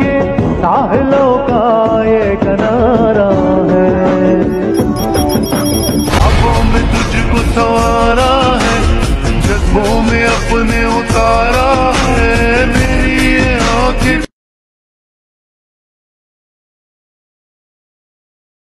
के साहलों का ये कनारा है। अबों में तुझको सवारा है, जज्बों में अपने उतारा